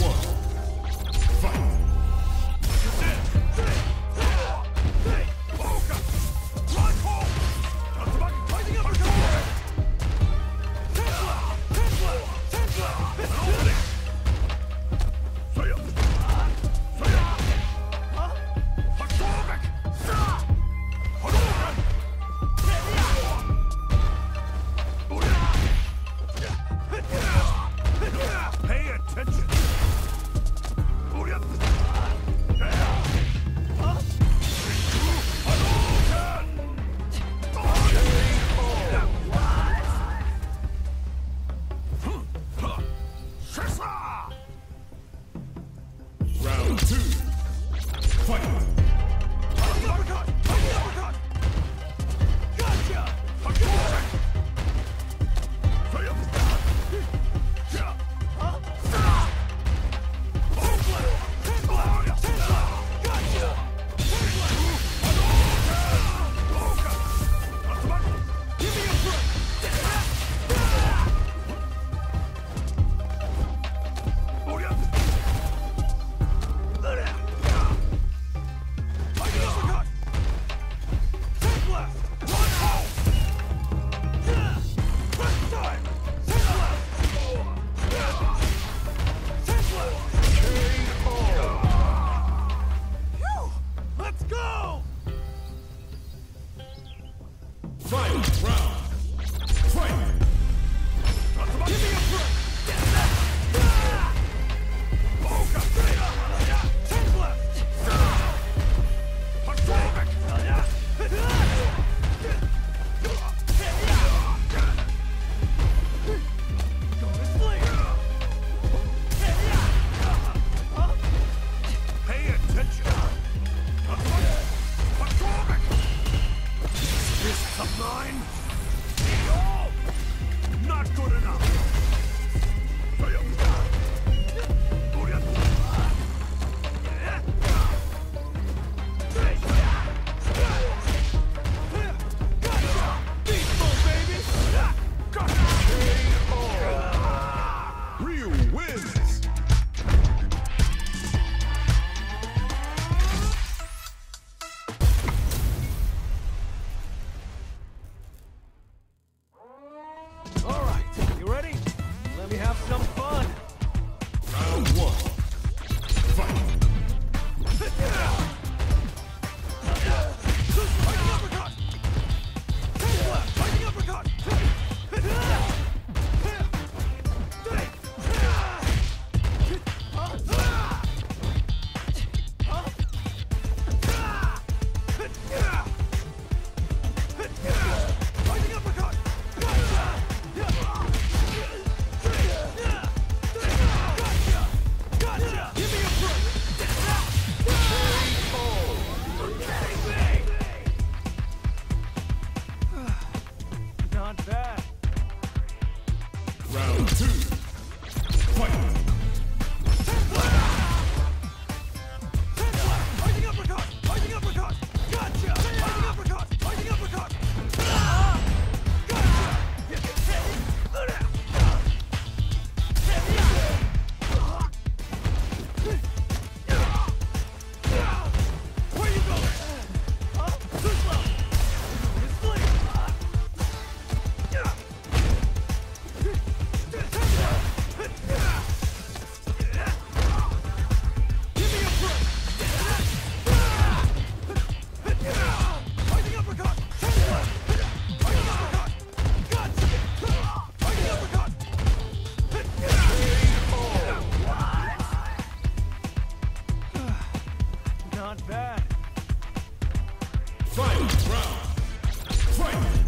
one. bad. Fight round. Fight.